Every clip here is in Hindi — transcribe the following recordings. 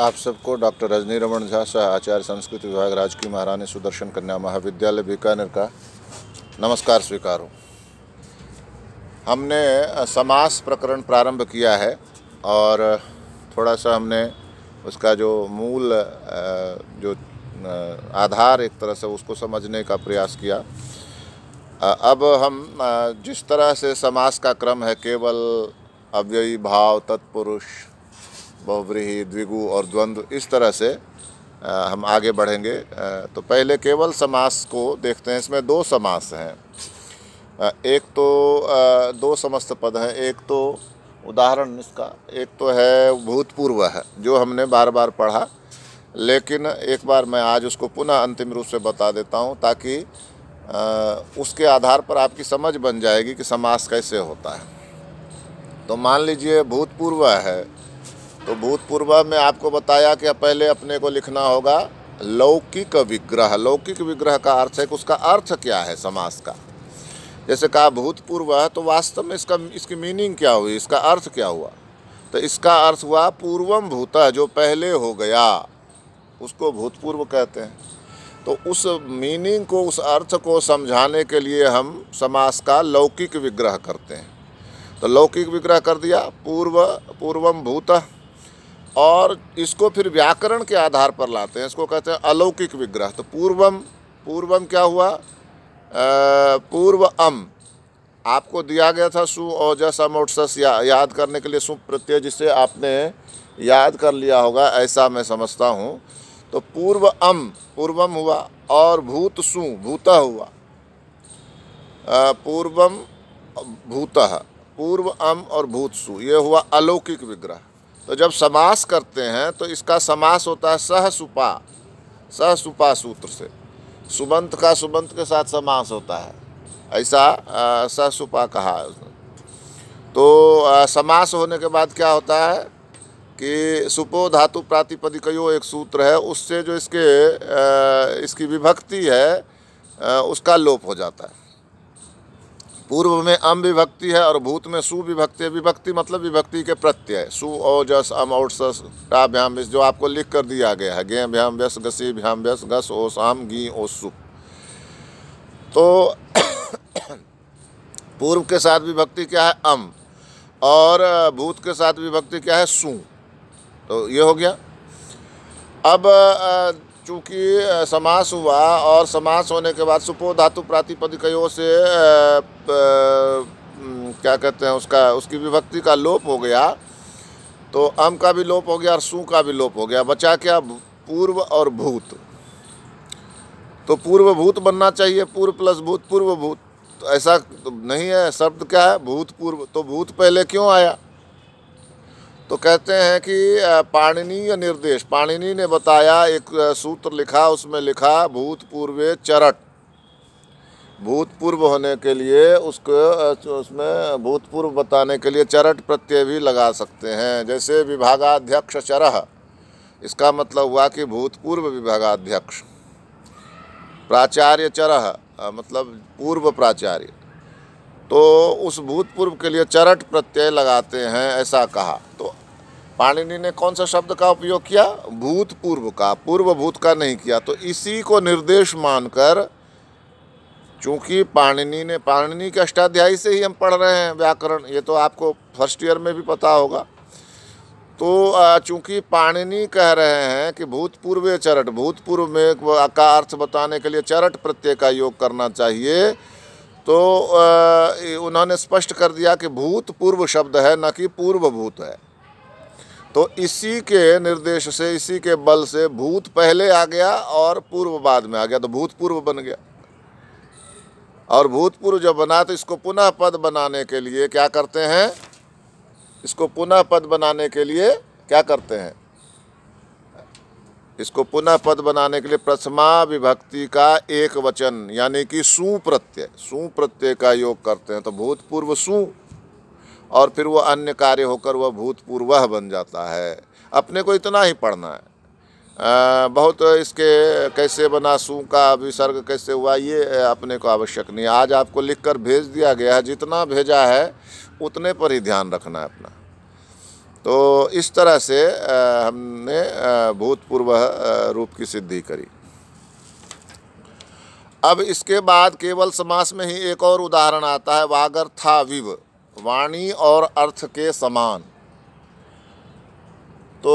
आप सबको डॉक्टर रजनी रमन झा शाह आचार्य संस्कृत विभाग, राजकीय महारानी सुदर्शन कन्या महाविद्यालय, बीकानेर का नमस्कार स्वीकार। हो हमने समास प्रकरण प्रारंभ किया है और थोड़ा सा हमने उसका जो मूल जो आधार एक तरह से उसको समझने का प्रयास किया। अब हम जिस तरह से समास का क्रम है, केवल अव्ययी भाव, तत्पुरुष बहुव्रीही, द्विगु और द्वंद्व इस तरह से हम आगे बढ़ेंगे। तो पहले केवल समास को देखते हैं। इसमें दो समास हैं। एक तो दो समस्त पद हैं। एक तो उदाहरण इसका। एक तो है भूतपूर्व है, जो हमने बार बार पढ़ा। लेकिन एक बार मैं आज उसको पुनः अंतिम रूप से बता देता हूँ, ताकि उसके आधार पर आपकी समझ बन जाएगी कि समास कैसे होता है। तो मान लीजिए भूतपूर्व है तो भूतपूर्व में आपको बताया कि पहले अपने को लिखना होगा लौकिक विग्रह। लौकिक विग्रह का अर्थ है कि उसका अर्थ क्या है समास का? जैसे कहा भूतपूर्व तो वास्तव में इसका, इसकी मीनिंग क्या हुई? इसका अर्थ क्या हुआ? तो इसका अर्थ हुआ पूर्वम भूत, जो पहले हो गया। उसको भूतपूर्व कहते हैं। तो उस मीनिंग को, उस अर्थ को समझाने के लिए हम समास का लौकिक विग्रह करते हैं। तो लौकिक विग्रह कर दिया, पूर्व, पूर्वम भूत। और इसको फिर व्याकरण के आधार पर लाते हैं। इसको कहते हैं अलौकिक विग्रह। तो पूर्वम पूर्वम क्या हुआ? पूर्व अम। आपको दिया गया था सु ओजस अमोटस या, याद करने के लिए सु प्रत्यय जिसे आपने याद कर लिया होगा ऐसा मैं समझता हूँ। तो पूर्व अम पूर्वम हुआ और भूत सु भूत हुआ। पूर्वम भूत। पूर्व अम और भूत सु। ये हुआ अलौकिक विग्रह। तो जब समास करते हैं तो इसका समास होता है सह सुपा सह सुपा सूत्र से। सुबंत का सुबंत के साथ समास होता है। ऐसा सह सुपा कहा। है उसने तो आ, समास होने के बाद क्या होता है कि सुपो धातु प्रातिपदिकयो एक सूत्र है उससे जो इसके आ, इसकी विभक्ति है आ, उसका लोप हो जाता है। पूर्व में अम विभक्ति है और भूत में सु विभक्ति है। विभक्ति मतलब विभक्ति के प्रत्यय। सु ओजस अम औटस टाभ्याम जो आपको लिख कर दिया गया है। गे, भ्याम, व्यस, गसी, भ्याम, व्यस घस ओस आम गी, ओ, सु। तो पूर्व के साथ विभक्ति क्या है? अम। और भूत के साथ विभक्ति क्या है? सु। तो ये हो गया। अब चूँकि समास हुआ और समास होने के बाद सुपो धातु प्रातिपदिकयों से क्या कहते हैं उसका, उसकी विभक्ति का लोप हो गया। तो अम का भी लोप हो गया और सु का भी लोप हो गया। बचा क्या? पूर्व और भूत। तो पूर्व भूत बनना चाहिए, पूर्व प्लस भूत, पूर्व भूत। तो ऐसा नहीं है, शब्द क्या है? भूत पूर्व। तो भूत पहले क्यों आया? तो कहते हैं कि पाणनीय निर्देश, पाणिनि ने बताया, एक सूत्र लिखा, उसमें लिखा भूतपूर्व चरट। भूतपूर्व होने के लिए उसको उसमें भूतपूर्व बताने के लिए चरट प्रत्यय भी लगा सकते हैं। जैसे विभागाध्यक्ष चरह, इसका मतलब हुआ कि भूतपूर्व विभागाध्यक्ष। प्राचार्य चरह मतलब पूर्व प्राचार्य। तो उस भूतपूर्व के लिए चरट प्रत्यय लगाते हैं, ऐसा कहा। तो पाणिनि ने कौन सा शब्द का उपयोग किया? भूतपूर्व का। पूर्व भूत का नहीं किया। तो इसी को निर्देश मानकर, चूँकि पाणिनि ने, पाणिनि के अष्टाध्यायी से ही हम पढ़ रहे हैं व्याकरण, ये तो आपको फ़र्स्ट ईयर में भी पता होगा। तो चूँकि पाणिनि कह रहे हैं कि भूतपूर्व चरट, भूतपूर्व में का अर्थ बताने के लिए चरट प्रत्यय का योग करना चाहिए तो उन्होंने स्पष्ट कर दिया कि भूतपूर्व शब्द है, न कि पूर्व भूत है। तो इसी के निर्देश से, इसी के बल से भूत पहले आ गया और पूर्व बाद में आ गया तो भूतपूर्व बन गया। और भूतपूर्व जब बना तो इसको पुनः पद बनाने के लिए क्या करते हैं? इसको पुनः पद बनाने के लिए क्या करते हैं? इसको पुनः पद बनाने के लिए प्रथमा विभक्ति का एक वचन, यानी कि सु प्रत्यय सु प्रत्यय का योग करते हैं तो भूतपूर्व सु और फिर वो अन्य कार्य होकर वह भूतपूर्व बन जाता है। अपने को इतना ही पढ़ना है। आ, बहुत इसके कैसे बना सू का विसर्ग कैसे हुआ ये अपने को आवश्यक नहीं। आज आपको लिखकर भेज दिया गया है जितना भेजा है उतने पर ही ध्यान रखना है अपना। तो इस तरह से हमने भूतपूर्व रूप की सिद्धि करी। अब इसके बाद केवल समास में ही एक और उदाहरण आता है वागर्था विव वाणी और अर्थ के समान। तो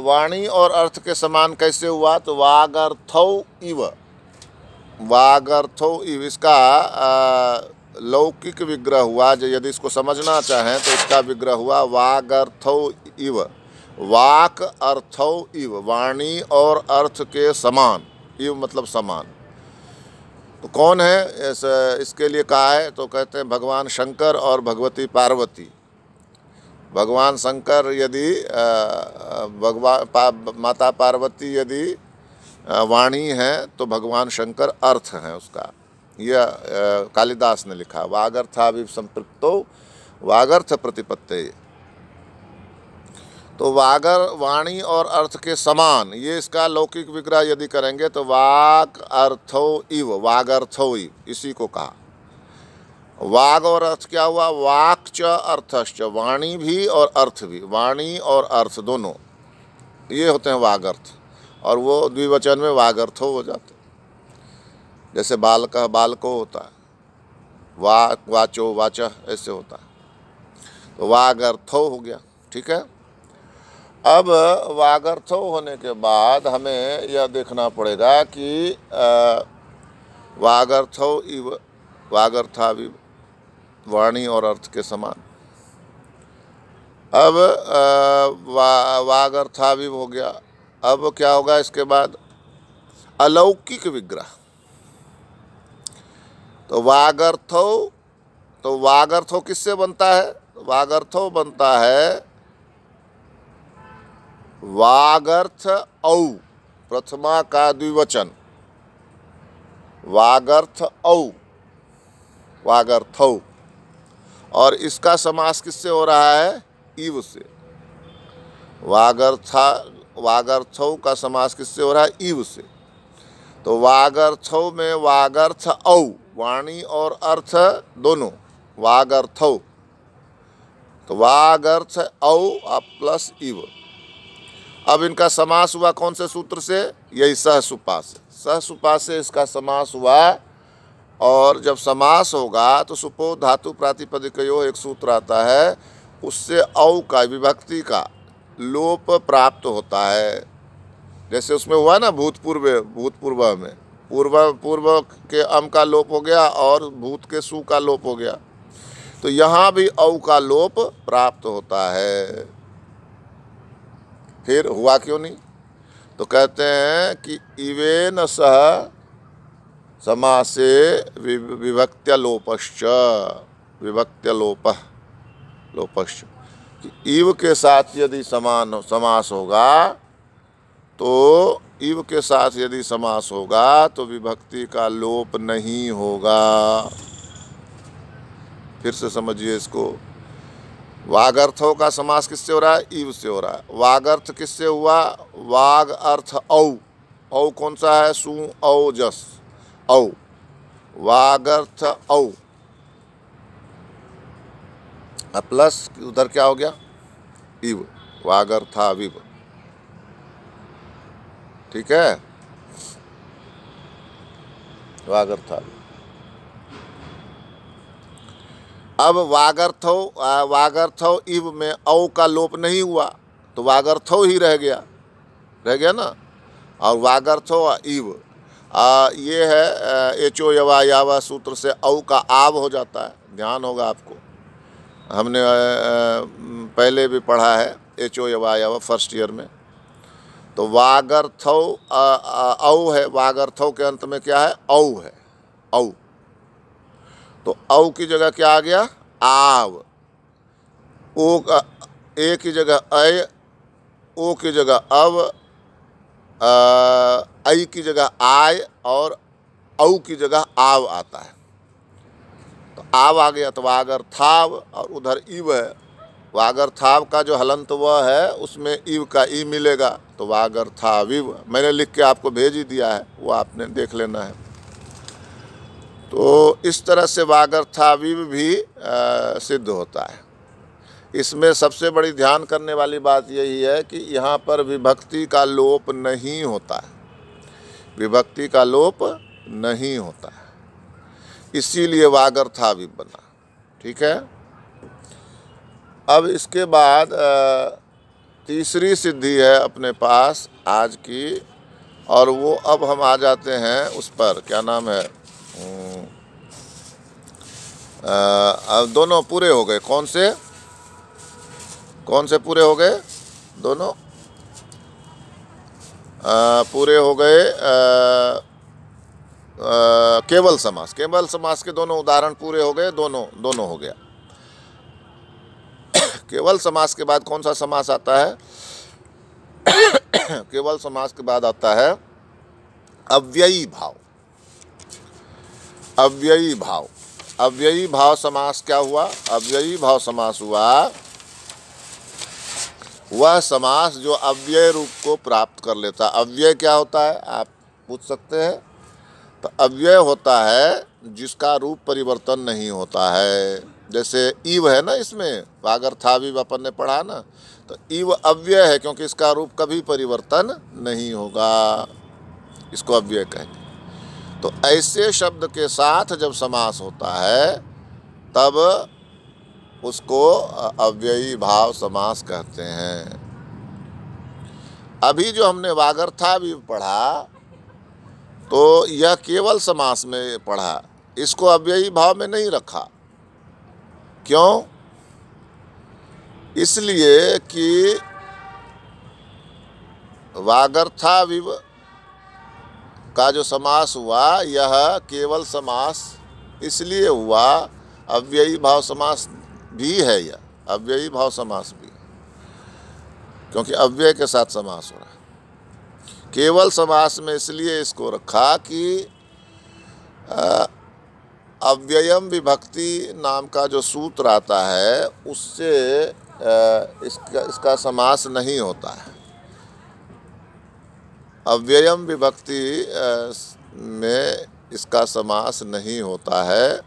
वाणी और अर्थ के समान कैसे हुआ? तो वागर्थौ इव। वागर्थौ इव, इसका लौकिक विग्रह हुआ। जो यदि इसको समझना चाहें तो इसका विग्रह हुआ वागर्थौ इव। वाक अर्थौ इव, वाणी और अर्थ के समान। इव मतलब समान। तो कौन है? इस, इसके लिए कहा है तो कहते हैं भगवान शंकर और भगवती पार्वती। भगवान शंकर यदि भगवान पा, माता पार्वती यदि वाणी है तो भगवान शंकर अर्थ हैं उसका। यह कालिदास ने लिखा वागर्थाभिव संपृक्तो वागर्थ प्रतिपत्ति। तो वागर, वाणी और अर्थ के समान, ये इसका लौकिक विग्रह यदि करेंगे तो वाक अर्थो, इव, वागर्थो इव इसी को कहा। वाग और अर्थ क्या हुआ? वाक च, अर्थश्च, वाणी भी और अर्थ भी, वाणी और अर्थ दोनों, ये होते हैं वागर्थ, और वो द्विवचन में वागर्थो हो जाते जैसे बाल का बाल को होता है, वाक, वाचो, वाच, ऐसे होता है। तो वागर्थो हो गया, ठीक है? अब वागर्थो होने के बाद हमें यह देखना पड़ेगा कि वागर्थो इव वागर्थाविव वाणी और अर्थ के समान। अब वा, वागर्थाविव हो गया। अब क्या होगा इसके बाद? अलौकिक विग्रह। तो वागर्थो तो वागर्थो किससे बनता है? वागर्थो बनता है वागर्थ औ, प्रथमा का द्विवचन। वागर्थ औ, वागर्थ। और इसका समास किससे हो रहा है? ईव से। वागर्था, वागर्थौ का समास किससे हो रहा है? ईव से। तो वागर्थौ में वागर्थ औ, वाणी और अर्थ दोनों। वागर्थौ। तो वागर्थ औ प्लस ईव। अब इनका समास हुआ कौन से सूत्र से? यही सहसुपा से सहसुपा से इसका समास हुआ और जब समास होगा तो सुपो धातु प्रातिपदिक एक सूत्र आता है, उससे औ का विभक्ति का लोप प्राप्त होता है। जैसे उसमें हुआ ना भूतपूर्व भूतपूर्व में। पूर्व पूर्व के अम का लोप हो गया और भूत के सु का लोप हो गया। तो यहाँ भी औ का लोप प्राप्त होता है। फिर हुआ क्यों नहीं? तो कहते हैं कि इवेन सह समासे विभक्त्य लोपश्च विभक्त्य लोप लोपश्च इव के साथ यदि समान समास होगा तो इव के साथ यदि समास होगा तो विभक्ति का लोप नहीं होगा। फिर से समझिए इसको। वागर्थों का समास किससे हो रहा है? ईव से हो रहा है। वागर्थ किससे हुआ? वाग अर्थ औ। औ कौन सा है? सु, औ, जस। औ। वागर्थ औ। प्लस उधर क्या हो गया? इव वागर्था विव ठीक है? वागर्था विव अब वागर्थो वागर्थो इव में औ का लोप नहीं हुआ तो वागर्थो ही रह गया। रह गया ना? और वागर्थो इव। आ, ये है एचो यवा यावा सूत्र से औ का आव हो जाता है। ध्यान होगा आपको। हमने पहले भी पढ़ा है एचो यवा यावा फ़र्स्ट ईयर में। तो वागर्थो औ है। वागर्थो के अंत में क्या है? औ है। औ। तो औ की जगह क्या आ गया? आव। ओ का, ए की जगह अय ओ की जगह अव आई की जगह आय और औ की जगह आव आता है। तो आव आ गया तो वागर थाव और उधर इव है। वागर थाव का जो हलंत वह है, उसमें इव का ई मिलेगा तो वागर थाव इव मैंने लिख के आपको भेज ही दिया है, वो आपने देख लेना है। तो इस तरह से वागर्थाविव भी आ, सिद्ध होता है। इसमें सबसे बड़ी ध्यान करने वाली बात यही है कि यहाँ पर विभक्ति का लोप नहीं होता है। विभक्ति का लोप नहीं होता है। इसीलिए वागर्था भी बना ठीक है? अब इसके बाद तीसरी सिद्धि है अपने पास आज की और वो अब हम आ जाते हैं उस पर। क्या नाम है? अब दोनों पूरे हो गए। कौन से? कौन से पूरे हो गए? दोनों? आ, पूरे हो गए आ, आ, केवल समास। केवल समास के दोनों उदाहरण पूरे हो गए दोनों दोनों हो गया। केवल समास के बाद कौन सा समास आता है? केवल समास के बाद आता है अव्ययी भाव। अव्ययी भाव। अव्ययी भाव समास क्या हुआ? अव्ययी भाव समास हुआ, वह समास जो अव्यय रूप को प्राप्त कर लेता अव्यय क्या होता है? आप पूछ सकते हैं। तो अव्यय होता है, जिसका रूप परिवर्तन नहीं होता है। जैसे ईव है ना इसमें अगर था भी अपन ने पढ़ा ना। तो ईव अव्यय है, क्योंकि इसका रूप कभी परिवर्तन नहीं होगा। इसको अव्यय कहेंगे। तो ऐसे शब्द के साथ जब समास होता है, तब उसको अव्ययी भाव समास कहते हैं। अभी जो हमने वागर्था भी पढ़ा तो यह केवल समास में पढ़ा, इसको अव्ययी भाव में नहीं रखा। क्यों? इसलिए कि वागर्था विव का जो समास हुआ, यह केवल समास इसलिए हुआ, अव्ययी भाव समास भी है यह, अव्ययी भाव समास भी। क्योंकि अव्यय के साथ समास हो रहा है। केवल समास में इसलिए इसको रखा कि अव्ययम विभक्ति नाम का जो सूत्र आता है, उससे इसका इसका समास नहीं होता है। अव्ययम विभक्ति में इसका समास नहीं होता है।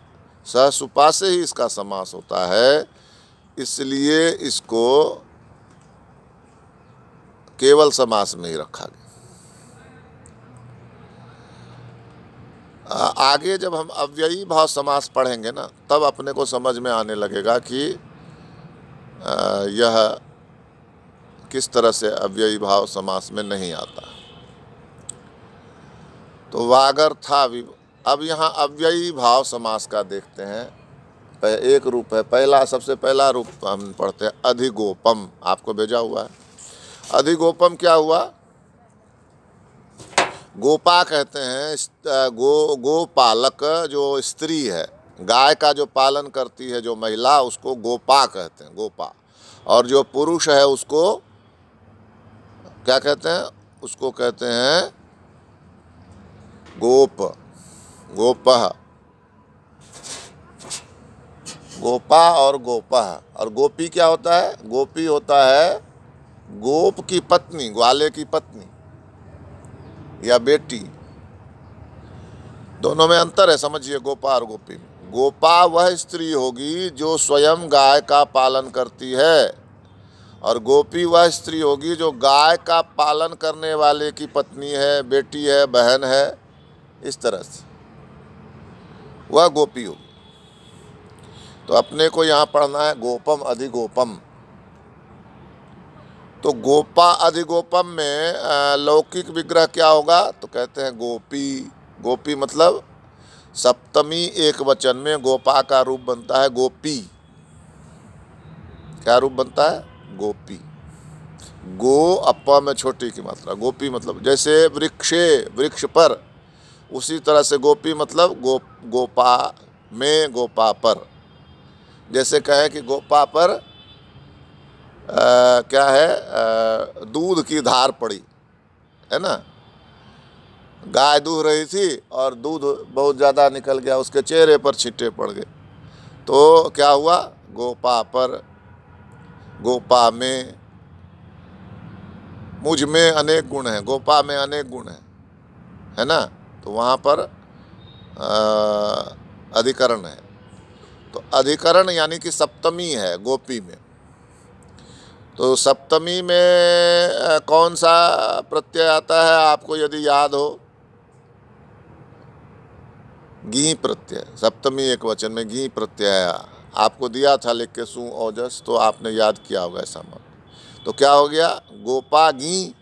सहसुपा से ही इसका समास होता है। इसलिए इसको केवल समास में ही रखा गया। आगे जब हम अव्ययी भाव समास पढ़ेंगे ना, तब अपने को समझ में आने लगेगा कि यह किस तरह से अव्ययी भाव समास में नहीं आता। तो वागर था अब यहाँ अव्ययी भाव समास का देखते हैं। एक रूप है, पहला, सबसे पहला रूप हम पढ़ते हैं, अधिगोपम, आपको भेजा हुआ है। अधिगोपम क्या हुआ? गोपा कहते हैं गो, गोपालक जो स्त्री है, गाय का जो पालन करती है जो महिला, उसको गोपा कहते हैं, गोपा। और जो पुरुष है, उसको क्या कहते हैं? उसको कहते हैं गोप गोप। गोपा और गोपह और गोपी क्या होता है? गोपी होता है गोप की पत्नी, ग्वाले की पत्नी या बेटी। दोनों में अंतर है, समझिए, गोपा और गोपी गोपा वह स्त्री होगी जो स्वयं गाय का पालन करती है और गोपी वह स्त्री होगी जो गाय का पालन करने वाले की पत्नी है, बेटी है, बहन है। इस तरह से। वह गोपी होगी तो अपने को यहाँ पढ़ना है, गोपम अधिगोपम। तो गोपा अधिगोपम में लौकिक विग्रह क्या होगा? तो कहते हैं गोपी। गोपी मतलब सप्तमी एक वचन में गोपा का रूप बनता है गोपी। क्या रूप बनता है? गोपी। गो अपा में छोटी की मात्रा। गोपी मतलब जैसे वृक्षे, वृक्ष पर उसी तरह से गोपी मतलब गो गोपा में गोपा पर। जैसे कहें कि गोपा पर आ, क्या है दूध की धार पड़ी है ना? गाय दूह रही थी और दूध बहुत ज़्यादा निकल गया उसके चेहरे पर छिट्टे पड़ गए। तो क्या हुआ? गोपा पर गोपा में मुझमें अनेक गुण हैं गोपा में अनेक गुण हैं है ना? तो वहाँ पर अधिकरण है। तो अधिकरण यानी कि सप्तमी है गोपी में। तो सप्तमी में कौन सा प्रत्यय आता है आपको यदि याद हो? घी प्रत्यय, सप्तमी एक वचन में घी प्रत्यय आपको दिया था लिख के सू ओजस तो आपने याद किया होगा ऐसा मत। तो क्या हो गया? गोपा घी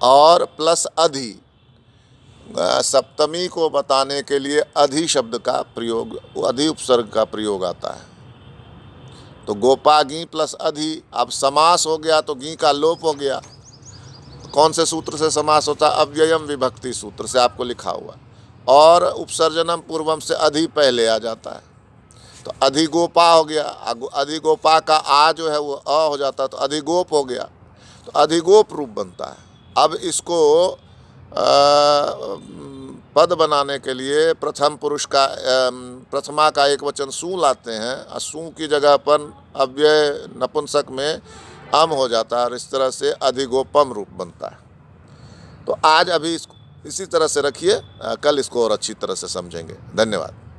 और प्लस अधि। सप्तमी को बताने के लिए अधि शब्द का प्रयोग, अधि उपसर्ग का प्रयोग आता है। तो गोपा घी प्लस अधि, अब समास हो गया तो घी का लोप हो गया। कौन से सूत्र से समास होता? अव्ययम विभक्ति सूत्र से आपको लिखा हुआ। और उपसर्जनम पूर्वम से अधि पहले आ जाता है। तो अधिगोपा हो गया। अधिगोपा का आ जो है वो अ हो जाता है तो अधिगोप हो गया। तो अधिगोप रूप बनता है। अब इसको पद बनाने के लिए प्रथम पुरुष का प्रथमा का एक वचन सू लाते हैं। और सू की जगह पर अव्यय नपुंसक में अम हो जाता है और इस तरह से अधिगोपम रूप बनता है। तो आज अभी इसको, इसी तरह से रखिए। कल इसको और अच्छी तरह से समझेंगे। धन्यवाद।